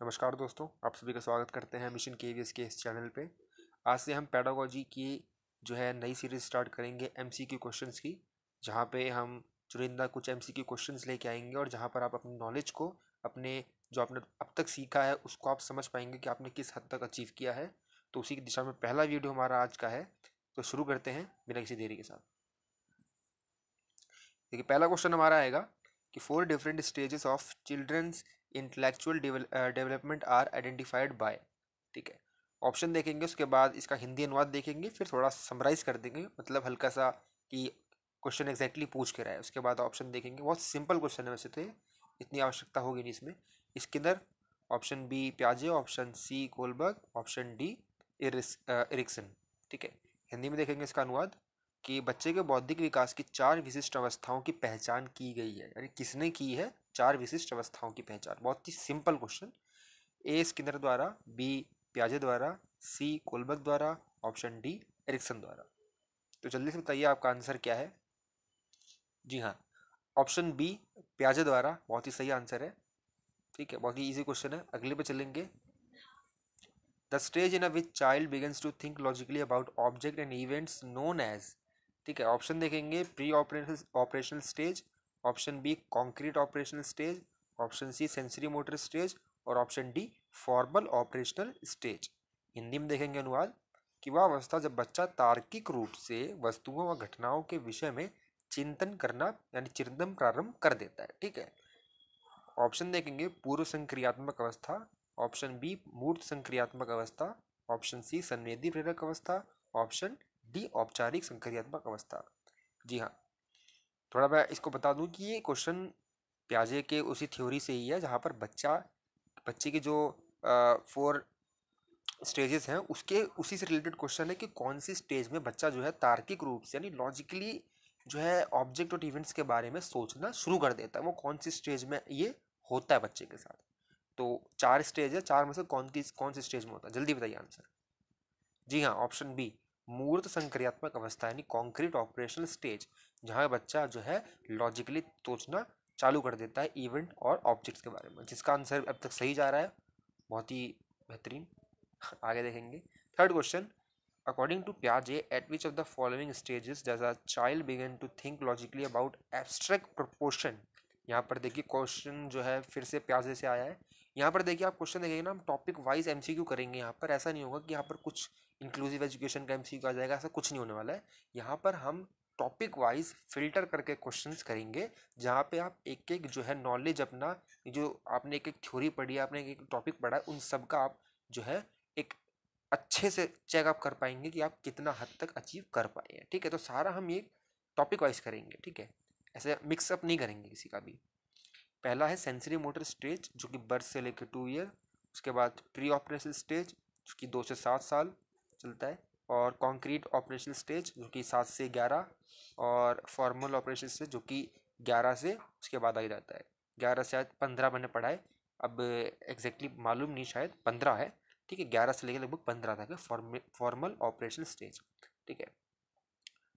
नमस्कार दोस्तों, आप सभी का स्वागत करते हैं मिशन के के इस चैनल पे। आज से हम पैडागोजी की जो है नई सीरीज़ स्टार्ट करेंगे एम सी क्यू क्वेश्चन की, जहाँ पे हम चुनिंदा कुछ एम सी क्यू क्वेश्चन लेके आएँगे और जहाँ पर आप अपनी नॉलेज को, अपने जो आपने अब तक सीखा है, उसको आप समझ पाएँगे कि आपने किस हद तक अचीव किया है। तो उसी की दिशा में पहला वीडियो हमारा आज का है तो शुरू करते हैं बिना किसी देरी के साथ। देखिए, पहला क्वेश्चन हमारा आएगा कि four different stages of children's intellectual development are identified by ठीक है? ऑप्शन देखेंगे, उसके बाद इसका हिंदी अनुवाद देखेंगे, फिर थोड़ा समराइज कर देंगे मतलब हल्का सा कि क्वेश्चन एग्जैक्टली पूछ के रहा है। उसके बाद ऑप्शन देखेंगे, बहुत सिंपल क्वेश्चन है वैसे तो ये, इतनी आवश्यकता होगी नहीं इसमें। इसके अंदर option B प्याजे option C Kohlberg option D Erikson, ठीक है? हिंदी में देखेंगे इसका अनुवाद कि बच्चे के बौद्धिक विकास की चार विशिष्ट अवस्थाओं की पहचान की गई है, यानी किसने की है? चार विशिष्ट अवस्थाओं की पहचान। बहुत ही सिंपल क्वेश्चन ए स्किनर द्वारा बी प्याजे द्वारा सी कोलबर्ग द्वारा ऑप्शन डी एरिक्सन द्वारा। तो जल्दी से बताइए आपका आंसर क्या है? जी हाँ ऑप्शन बी प्याजे द्वारा, बहुत ही सही आंसर है। ठीक है, बहुत ही इजी क्वेश्चन है। अगले पे चलेंगे। The stage in a which child begins to think logically about object and events known as ठीक है ऑप्शन देखेंगे। Pre operational operational stage option B concrete operational stage option C sensory motor stage और option D formal operational stage Hindi में देखेंगे अनुवाद कि वह अवस्था जब बच्चा तार्किक रूप से वस्तुओं व घटनाओं के विषय में चिंतन करना यानी चिंतन प्रारंभ कर देता है, ठीक है? ऑप्शन देखेंगे, पूर्व संक्रियात्मक अवस्था, ऑप्शन बी, मूर्त संक्रियात्मक अवस्था, ऑप्शन सी, संवेदी प्रेरक अवस्था, ऑप्शन डी, औपचारिक संक्रियात्मक अवस्था। जी हाँ थोड़ा मैं इसको बता दूँ कि ये क्वेश्चन प्याजे के उसी थ्योरी से ही है, जहाँ पर बच्चा, बच्चे की जो फोर स्टेजेस हैं, उसके उसी से रिलेटेड क्वेश्चन है कि कौन सी स्टेज में बच्चा जो है तार्किक रूप से, यानी लॉजिकली जो है ऑब्जेक्ट और इवेंट्स के बारे में सोचना शुरू कर देता है। वो कौन सी स्टेज में ये होता है बच्चे के साथ? तो चार स्टेज है, चार में से कौन की कौन सी स्टेज में होता है? जल्दी बताइए आंसर। जी हाँ ऑप्शन बी, मूर्त संक्रियात्मक अवस्था, यानी कॉन्क्रीट ऑपरेशनल स्टेज। जहाँ बच्चा जो है लॉजिकली सोचना चालू कर देता है इवेंट और ऑब्जेक्ट्स के बारे में। जिसका आंसर अब तक सही जा रहा है, बहुत ही बेहतरीन। आगे देखेंगे। Third question according to प्याजे at which of the following stages does a child begin to think logically about abstract proportion यहाँ पर देखिए क्वेश्चन जो है फिर से प्याजे से आया है। यहाँ पर देखिए आप क्वेश्चन देखेंगे ना, हम टॉपिक वाइज एमसीक्यू करेंगे यहाँ पर। ऐसा नहीं होगा कि यहाँ पर कुछ इंक्लूसिव एजुकेशन का एमसीक्यू आ जाएगा, ऐसा कुछ नहीं होने वाला है। यहाँ पर हम टॉपिक वाइज फ़िल्टर करके क्वेश्चंस करेंगे, जहाँ पे आप एक एक जो है नॉलेज अपना, जो आपने एक एक थ्योरी पढ़ी, आपने एक एक टॉपिक पढ़ा, उन सब का आप जो है एक अच्छे से चेकअप कर पाएँगे कि आप कितना हद तक अचीव कर पाए हैं, ठीक है? तो सारा हम ये टॉपिक वाइज करेंगे, ठीक है? ऐसे मिक्सअप नहीं करेंगे किसी का भी। पहला है सेंसरी मोटर स्टेज जो कि बर्थ से लेकर टू ईयर उसके बाद प्री ऑपरेशन स्टेज जो कि दो से सात साल चलता है। और कॉन्क्रीट ऑपरेशन स्टेज जो कि सात से ग्यारह और फॉर्मल ऑपरेशन स्टेज जो कि ग्यारह से उसके बाद आ ही जाता है। ग्यारह से शायद पंद्रह मैंने पढ़ा है। अब एग्जैक्टली मालूम नहीं शायद, पंद्रह है, ठीक है? ग्यारह से लेकर लगभग पंद्रह तक है फॉर्मल ऑपरेशन स्टेज, ठीक है?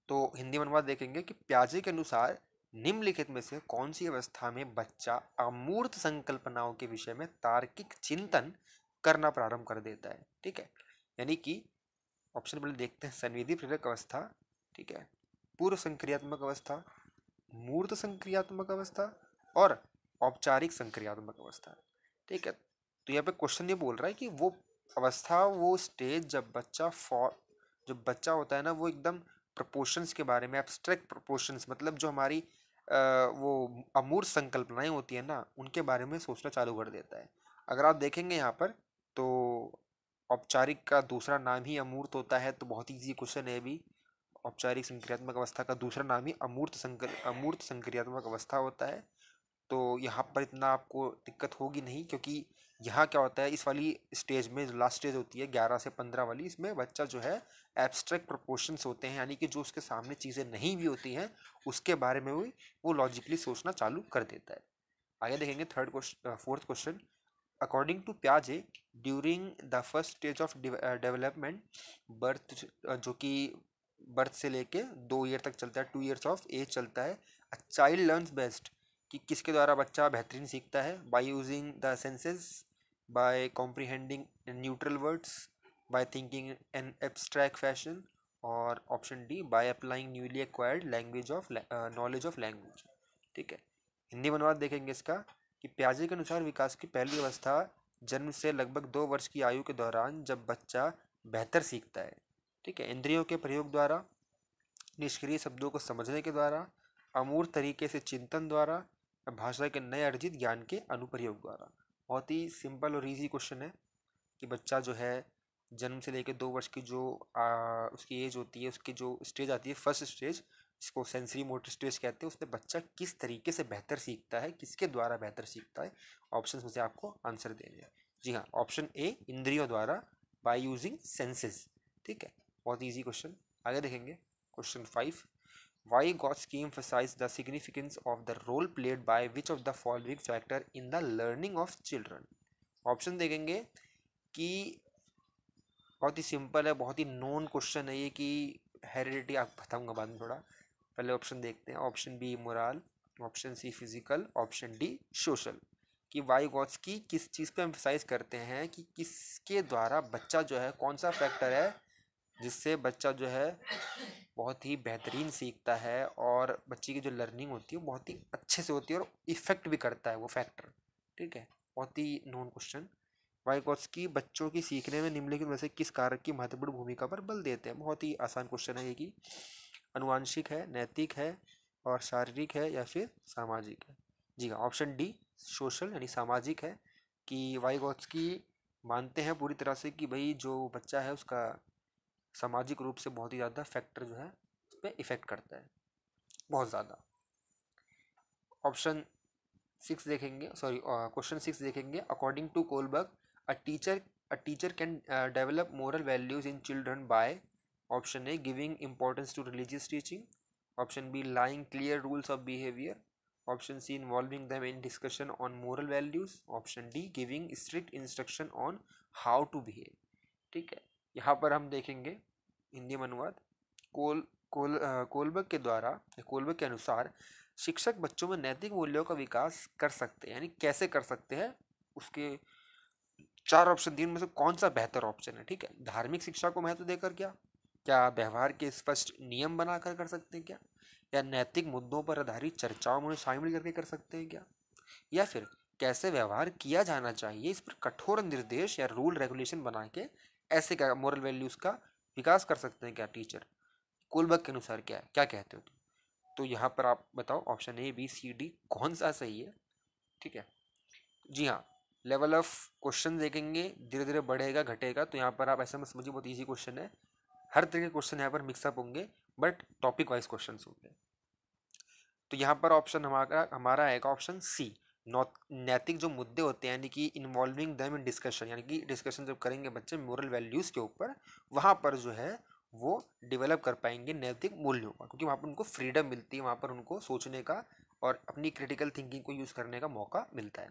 तो हिंदी में अनुवाद देखेंगे कि प्याजे के अनुसार निम्नलिखित में से कौन सी अवस्था में बच्चा अमूर्त संकल्पनाओं के विषय में तार्किक चिंतन करना प्रारंभ कर देता है, ठीक है? यानी कि ऑप्शन पहले देखते हैं संवेदी प्रेरक अवस्था ठीक है? पूर्व संक्रियात्मक अवस्था मूर्त संक्रियात्मक अवस्था और औपचारिक संक्रियात्मक अवस्था ठीक है? तो यहाँ पे क्वेश्चन ये बोल रहा है कि वो अवस्था वो स्टेज जब बच्चा फॉर जब बच्चा होता है ना वो एकदम प्रपोर्शंस के बारे में एब्स्ट्रैक्ट प्रपोर्शंस मतलब जो हमारी आ, वो अमूर्त संकल्पनाएँ होती है ना उनके बारे में सोचना चालू कर देता है। अगर आप देखेंगे यहाँ पर तो औपचारिक का दूसरा नाम ही अमूर्त होता है तो बहुत ईजी क्वेश्चन है भी। औपचारिक संक्रियात्मक अवस्था का दूसरा नाम ही अमूर्त संक्र, अमूर्त संक्रियात्मक अवस्था होता है। तो यहाँ पर इतना आपको दिक्कत होगी नहीं, क्योंकि यहाँ क्या होता है, इस वाली स्टेज में लास्ट स्टेज होती है, ग्यारह से पंद्रह वाली, इसमें बच्चा जो है एब्स्ट्रैक्ट प्रोपोर्शंस होते हैं, यानी कि जो उसके सामने चीज़ें नहीं भी होती हैं, उसके बारे में भी वो लॉजिकली सोचना चालू कर देता है। आगे देखेंगे third question fourth question according to प्याजे during the first stage of development birth जो कि बर्थ से लेके दो ईयर तक चलता है टू ईयर्स ऑफ़ एज चलता है अ चाइल्ड लर्नस बेस्ट कि किसके द्वारा बच्चा बेहतरीन सीखता है? By using the senses by comprehending neutral words by thinking in abstract fashion और option D by applying newly acquired language of knowledge of language ठीक है? हिंदी अनुवाद देखेंगे इसका। कि प्याजे के अनुसार विकास की पहली अवस्था जन्म से लगभग दो वर्ष की आयु के दौरान जब बच्चा बेहतर सीखता है ठीक है इंद्रियों के प्रयोग द्वारा निष्क्रिय शब्दों को समझने के द्वारा अमूर्त तरीके से चिंतन द्वारा भाषा के नए अर्जित ज्ञान के अनुप्रयोग द्वारा। बहुत ही सिंपल और इजी क्वेश्चन है कि बच्चा जो है जन्म से लेकर दो वर्ष की जो आ, उसकी एज होती है उसकी जो स्टेज आती है फ़र्स्ट स्टेज जिसको सेंसरी मोटर स्टेज कहते हैं। उसमें बच्चा किस तरीके से बेहतर सीखता है, किसके द्वारा बेहतर सीखता है ऑप्शन में से आपको आंसर देने हैं। जी हाँ ऑप्शन ए इंद्रियों द्वारा बाय यूजिंग सेंसेस ठीक है, बहुत ईजी क्वेश्चन आगे देखेंगे question five Vygotsky emphasize the significance of the role played by which of the following factor in the learning of children option देखेंगे कि बहुत ही सिंपल है, बहुत ही नोन क्वेश्चन है ये कि हेरिडिटी आप बताऊँगा बाद में थोड़ा। पहले ऑप्शन देखते हैं। Option B moral option C physical option D social कि वाई गॉड्स की, किस चीज़ पे एम्फोसाइज करते हैं कि किसके द्वारा बच्चा जो है, कौन सा फैक्टर है जिससे बच्चा जो है, बहुत ही बेहतरीन सीखता है और बच्चे की जो लर्निंग होती है बहुत ही अच्छे से होती है और इफ़ेक्ट भी करता है वो फैक्टर ठीक है? बहुत ही नोन क्वेश्चन वाइकोट्सकी बच्चों की सीखने में निम्नलिखित में से किस कारक की महत्वपूर्ण भूमिका पर बल देते हैं? बहुत ही आसान क्वेश्चन है ये कि अनुवांशिक है, नैतिक है और शारीरिक है या फिर सामाजिक है। जी हाँ ऑप्शन डी सोशल यानी सामाजिक है कि वाइगोट्सकी मानते हैं पूरी तरह से कि भाई जो बच्चा है उसका सामाजिक रूप से बहुत ही ज़्यादा फैक्टर जो है उस पर इफ़ेक्ट करता है। बहुत ज़्यादा। ऑप्शन सिक्स देखेंगे सॉरी क्वेश्चन सिक्स देखेंगे। According to Kohlberg a teacher a teacher can develop develop values in in children option A giving importance to religious teaching option B laying clear rules of behaviour option C involving them in discussion on moral values option D giving strict instruction on how to behave ठीक है? यहाँ पर हम देखेंगे हिंदी अनुवाद। कोल कोल Kohlberg के द्वारा कोलबक के अनुसार शिक्षक बच्चों में नैतिक मूल्यों का विकास कर सकते हैं। यानी कैसे कर सकते हैं? उसके चार ऑप्शन तीन में से कौन सा बेहतर ऑप्शन है? ठीक है? धार्मिक शिक्षा को महत्व देकर क्या? क्या व्यवहार के स्पष्ट नियम बनाकर कर सकते हैं क्या? या नैतिक मुद्दों पर आधारित चर्चाओं में शामिल करके कर सकते हैं क्या? या फिर कैसे व्यवहार किया जाना चाहिए, इस पर कठोर निर्देश या रूल रेगुलेशन बना के ऐसे क्या मॉरल वैल्यूज़ का विकास कर सकते हैं क्या टीचर कुलबक के अनुसार क्या है क्या कहते हो तुम? तो यहाँ पर आप बताओ option A B C D कौन सा सही है? ठीक है? जी हाँ लेवल ऑफ़ क्वेश्चन देखेंगे धीरे धीरे बढ़ेगा, घटेगा तो यहाँ पर आप ऐसा मत समझिए, बहुत ईजी क्वेश्चन है। हर तरह के क्वेश्चन यहाँ पर मिक्सअप होंगे बट टॉपिक वाइज क्वेश्चन होंगे। तो यहाँ पर ऑप्शन हमारा हमारा आएगा ऑप्शन सी नैतिक जो मुद्दे होते हैं, यानी कि इन्वॉल्विंग दम इन डिस्कशन यानी कि डिस्कशन जब करेंगे बच्चे मोरल वैल्यूज़ के ऊपर, वहाँ पर जो है, वो डेवलप कर पाएँगे नैतिक मूल्यों का, क्योंकि वहाँ पर उनको फ्रीडम मिलती है, वहाँ पर उनको सोचने का और अपनी क्रिटिकल थिंकिंग को यूज़ करने का मौका मिलता है।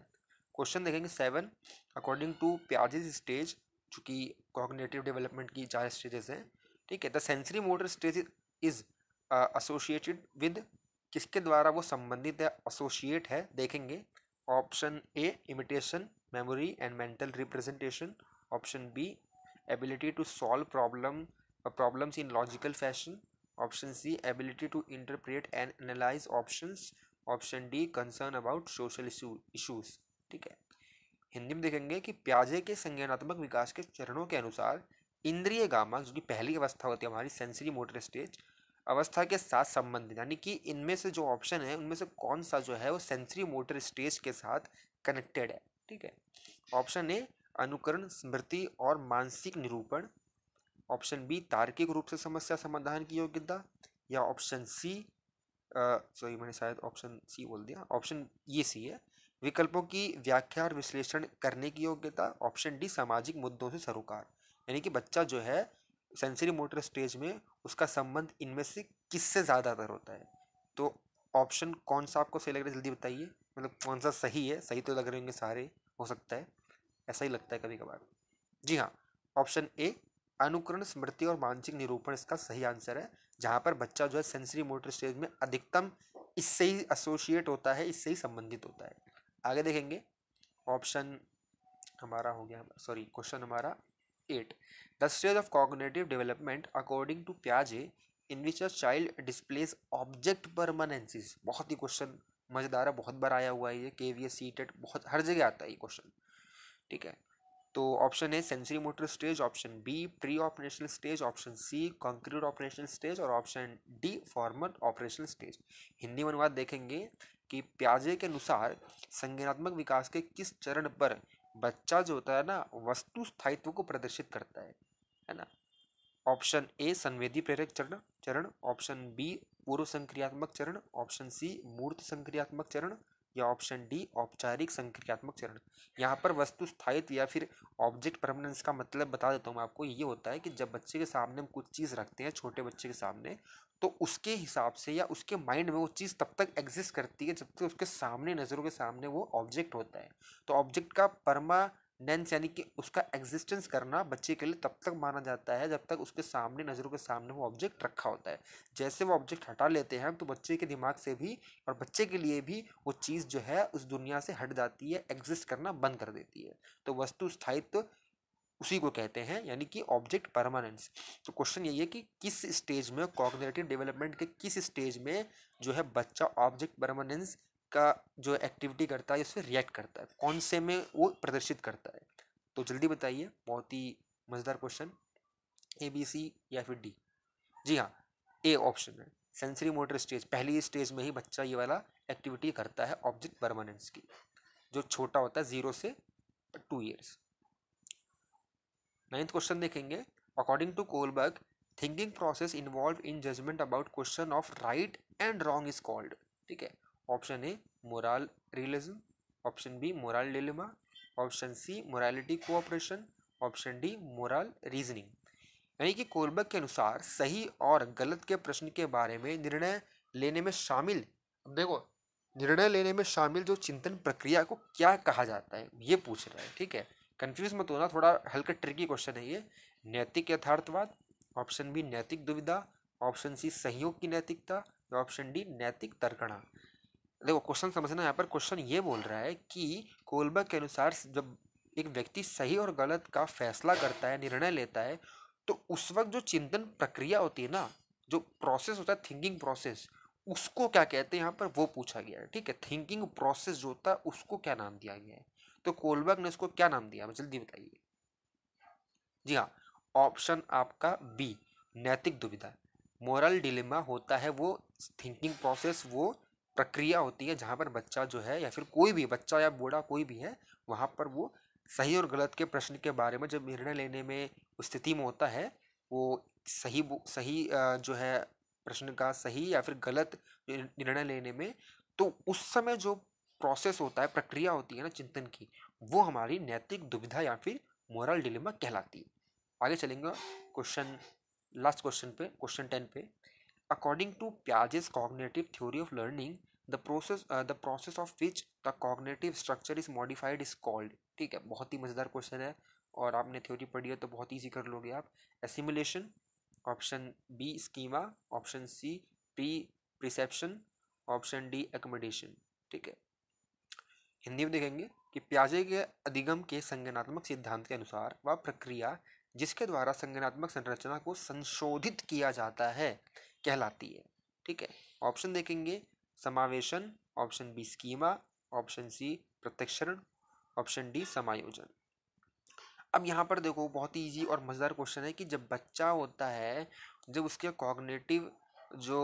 क्वेश्चन देखेंगे seven according to Piaget's stage चूँकि कॉग्नेटिव डेवलपमेंट की चार स्टेजेस हैं ठीक है the sensory motor stage is associated with किसके द्वारा वो संबंधित है एसोसिएट है, देखेंगे। Option A imitation memory and mental representation option B ability to solve problem problems in logical fashion option C ability to interpret and analyse options option D concern about social issues ठीक है? हिंदी में देखेंगे कि प्याजे के संज्ञानात्मक विकास के चरणों के अनुसार इंद्रिय गामा, जो कि पहली अवस्था होती है हमारी सेंसरी मोटर स्टेज अवस्था के साथ संबंधित, यानी कि इनमें से जो ऑप्शन है, उनमें से कौन सा जो है, वो सेंसरी मोटर स्टेज के साथ कनेक्टेड है, ठीक है? ऑप्शन ए अनुकरण, स्मृति और मानसिक निरूपण। ऑप्शन बी तार्किक रूप से समस्या समाधान की योग्यता। या ऑप्शन सी सॉरी मैंने शायद ऑप्शन सी बोल दिया। ऑप्शन ये सी है, विकल्पों की व्याख्या और विश्लेषण करने की योग्यता। ऑप्शन डी सामाजिक मुद्दों से सरोकार। यानी कि बच्चा जो है सेंसरी मोटर स्टेज में उसका संबंध इनमें से किससे ज़्यादातर होता है? तो ऑप्शन कौन सा आपको सही लग रहा है, जल्दी बताइए। मतलब कौन सा सही है? सही तो लग रहे होंगे सारे, हो सकता है। ऐसा ही लगता है कभी कभार जी हाँ ऑप्शन ए अनुकरण स्मृति और मानसिक निरूपण इसका सही आंसर है, जहाँ पर बच्चा जो है सेंसरी मोटर स्टेज में अधिकतम इससे ही एसोसिएट होता है, इससे ही संबंधित होता है। आगे देखेंगे। ऑप्शन हमारा हो गया सॉरी क्वेश्चन हमारा at the stage of cognitive development according to प्याजे in which a child displays object permanences बहुत ही क्वेश्चन मज़ेदार है, बहुत बार आया हुआ है ये के वी एस सी टेट बहुत, हर जगह आता है ये क्वेश्चन ठीक है? तो ऑप्शन है sensory motor stage option B pre operational stage option C concrete operational stage और option D formal operational stage Hindi में अनुवाद देखेंगे कि प्याजे के अनुसार संज्ञानात्मक विकास के किस चरण पर बच्चा जो होता है ना, वस्तु स्थायित्व को प्रदर्शित करता है है ना? ऑप्शन ए संवेदी प्रेरक चरण चरण। ऑप्शन बी पूर्व संक्रियात्मक चरण। ऑप्शन सी मूर्त संक्रियात्मक चरण। या ऑप्शन डी औपचारिक संक्रियात्मक चरण। यहाँ पर वस्तु स्थायित्व या फिर ऑब्जेक्ट परमानेंस का मतलब बता देता हूँ मैं आपको, ये होता है कि जब बच्चे के सामने हम कुछ चीज़ रखते हैं, छोटे बच्चे के सामने तो उसके हिसाब से या उसके माइंड में वो चीज़ तब तक एग्जिस्ट करती है जब तक उसके सामने, नज़रों के सामने वो ऑब्जेक्ट होता है। तो ऑब्जेक्ट का परमा नेंस यानी कि उसका एग्जिस्टेंस करना बच्चे के लिए तब तक माना जाता है जब तक उसके सामने, नज़रों के सामने वो ऑब्जेक्ट रखा होता है। जैसे वो ऑब्जेक्ट हटा लेते हैं तो बच्चे के दिमाग से भी और बच्चे के लिए भी वो चीज़ जो है उस दुनिया से हट जाती है एग्जिस्ट करना बंद कर देती है। तो वस्तु स्थायित्व उसी को कहते हैं, यानी कि ऑब्जेक्ट परमानेंस तो क्वेश्चन यही है कि किस स्टेज में कॉग्नेटिव डेवलपमेंट के किस स्टेज में जो है बच्चा ऑब्जेक्ट परमानेंस का जो एक्टिविटी करता है, उससे रिएक्ट करता है। कौन से में वो प्रदर्शित करता है? तो जल्दी बताइए, बहुत ही मज़ेदार क्वेश्चन ए बी सी या फिर डी जी हाँ ए ऑप्शन है। सेंसरी मोटर स्टेज पहली स्टेज में ही बच्चा ये वाला एक्टिविटी करता है ऑब्जेक्ट परमानेंस की, जो छोटा होता है ज़ीरो से टू ईयर्स नाइन्थ क्वेश्चन देखेंगे। According to Kohlberg thinking process involve in judgement about question of right and wrong is called ठीक है? Option A, moral realism option B, moral dilemma, option C, morality cooperation, option D, moral reasoning. यानी कि Kohlberg के अनुसार सही और गलत के प्रश्न के बारे में निर्णय लेने में शामिल, अब देखो, निर्णय लेने में शामिल जो चिंतन प्रक्रिया को क्या कहा जाता है, ये पूछ रहा है, ठीक है? कंफ्यूज मत होना, थोड़ा हल्का ट्रिकी क्वेश्चन है ये। नैतिक यथार्थवाद ऑप्शन बी नैतिक दुविधा ऑप्शन सी सहयोग की नैतिकता ऑप्शन डी नैतिक तर्कणा। देखो क्वेश्चन समझना यहाँ पर क्वेश्चन ये बोल रहा है कि कोलबर्ग के अनुसार जब एक व्यक्ति सही और गलत का फैसला करता है, निर्णय लेता है तो उस वक्त जो चिंतन प्रक्रिया होती है ना, जो प्रोसेस होता है थिंकिंग प्रोसेस उसको क्या कहते हैं, यहाँ पर वो पूछा गया है, ठीक है? थिंकिंग प्रोसेस जो होता है, उसको क्या नाम दिया गया है? तो कोलबर्ग ने उसको क्या नाम दिया? जल्दी बताइए। जी हाँ ऑप्शन आपका बी नैतिक दुविधा। मोरल डिलेमा होता है वो थिंकिंग प्रोसेस वो प्रक्रिया होती है जहाँ पर बच्चा जो है या फिर कोई भी बच्चा या बूढ़ा कोई भी है, वहाँ पर वो सही और गलत के प्रश्न के बारे में जब निर्णय लेने में स्थिति में होता है, वो सही सही जो है प्रश्न का सही या फिर गलत निर्णय लेने में तो उस समय जो प्रोसेस होता है, प्रक्रिया होती है ना चिंतन की, वो हमारी नैतिक दुविधा या फिर मोरल डिलेमा कहलाती है। आगे चलेंगे क्वेश्चन लास्ट क्वेश्चन पे क्वेश्चन टेन पे। According to Piaget's cognitive theory of learning the process the process of which the cognitive structure is modified is called ठीक है, बहुत ही मज़ेदार क्वेश्चन है और आपने थ्योरी पढ़ी है तो बहुत ईजी कर लोगे आप. Assimilation option B schema option C pre perception option D accommodation ठीक है. हिंदी में देखेंगे कि प्याजे के अधिगम के संज्ञानात्मक सिद्धांत के अनुसार वह प्रक्रिया जिसके द्वारा संज्ञानात्मक संरचना को संशोधित किया जाता है, कहलाती है. ठीक है. ऑप्शन देखेंगे समावेशन, option B schema option C प्रत्यक्षरण, option D समायोजन। अब यहाँ पर देखो, बहुत ही ईजी और मज़ेदार क्वेश्चन है कि जब बच्चा होता है, जब उसके कॉग्नेटिव जो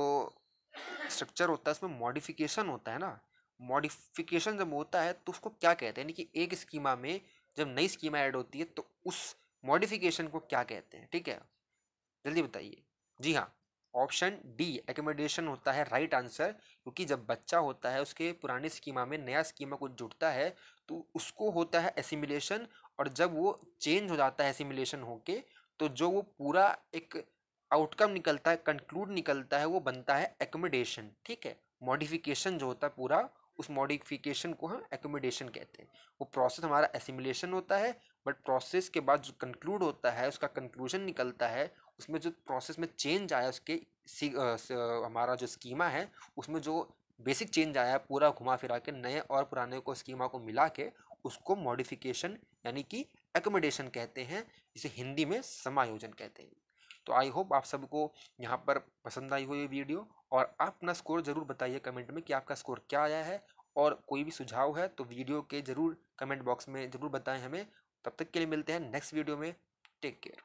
स्ट्रक्चर होता है, उसमें मॉडिफिकेशन होता है ना मॉडिफिकेशन जब होता है तो उसको क्या कहते हैं? यानी कि एक स्कीमा में जब नई स्कीमा ऐड होती है तो उस मॉडिफिकेशन को क्या कहते हैं? ठीक है? जल्दी बताइए। जी हाँ। ऑप्शन डी एकोमोडेशन होता है राइट आंसर क्योंकि जब बच्चा होता है, उसके पुराने स्कीमा में नया स्कीमा कुछ जुड़ता है तो उसको होता है एसिमिलेशन और जब वो चेंज हो जाता है एसिमिलेशन होके तो जो वो पूरा एक आउटकम निकलता है कंक्लूड निकलता है, वो बनता है एकोमोडेशन ठीक है? मॉडिफिकेशन जो होता है पूरा, उस मॉडिफिकेशन को हम एकोमोडेशन कहते हैं। वो प्रोसेस हमारा एसिमिलेशन होता है बट प्रोसेस के बाद जो कंक्लूड होता है, उसका कंक्लूजन निकलता है उसमें जो प्रोसेस में चेंज आया, उसके हमारा जो स्कीमा है, उसमें जो बेसिक चेंज आया, पूरा घुमा फिरा के, नए और पुराने को स्कीमा को मिला के, उसको मॉडिफिकेशन यानी कि एकोमोडेशन कहते हैं जिसे हिंदी में समायोजन कहते हैं। तो आई होप आप सबको यहाँ पर पसंद आई हो ये वीडियो और आप अपना स्कोर ज़रूर बताइए कमेंट में कि आपका स्कोर क्या आया है और कोई भी सुझाव है तो वीडियो के ज़रूर कमेंट बॉक्स में ज़रूर बताएँ हमें। तब तक के लिए मिलते हैं नेक्स्ट वीडियो में। Take care